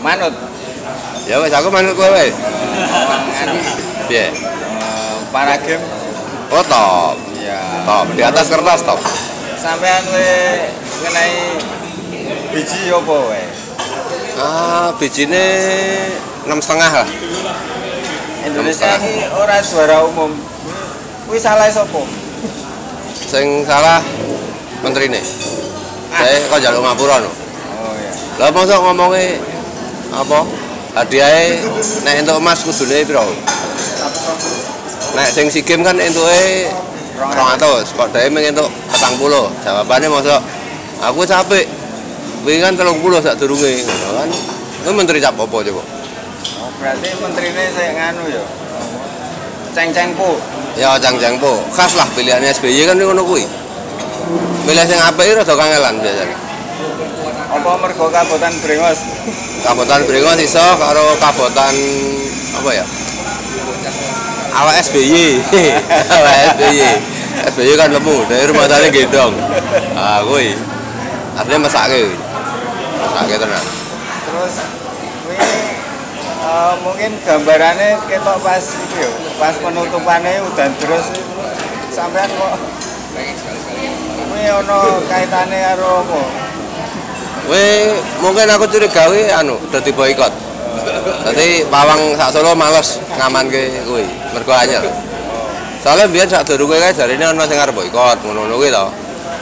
manut. Ya wis aku manut kowe wae. Piye? eh, para game Oh top. ya Top. Di atas kertas top. sampean we ngenai biji apa we? Ah, bijine enam setengah lah. Indonesia ini ora juara umum. Kuwi salah sapa? Sing salah menteri nih. Saya kok jaluk ngapura no. Oh ya. Lah mosok ngomongnya apa? Hadiahnya nek entuk emas kudune piro? Nek sing SEA Games kan entuke 200, kok dhewe mung entuk 40. Jawabane mosok aku capek. Kuwi kan 30 sak durunge ngono kan. Kuwi menteri cap apa coba? Oh, berarti menterine saya nganu ya. Ceng-ceng pu. Ya jang-jang po. Khas lah pilihannya SBY kan ngono kuwi. Pilih sing apik rada kangelan biasanya. Apa mergo kabupaten Brengos? Kabupaten Brengos iso karo kabupaten apa ya? Awak SBY. Awak SBY. SBY kan lemu, dari rumah tani gendong. Ah, kuwi. Artinya masake kuwi. Masake tenan. Terus kuwi eh, mungkin gambarannya ketok pas itu ya, pas penutupannya udan terus sampean kok kuwi ono kaitane karo apa? Kuwi mungkin aku curiga kuwi anu dadi boikot. Dadi pawang sak Solo males ngamanke kuwi, mergo anyar. Soalnya biar sak durunge kae jarine ana sing arep boikot ngono-ngono kuwi to.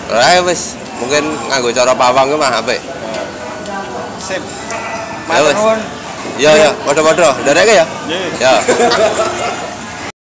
Lah wis mungkin nganggo cara pawang kuwi mah apik. Sip. Ya, Matur wes. nuwun. Ya ya, padha-padha. Ndareke ya. Ya.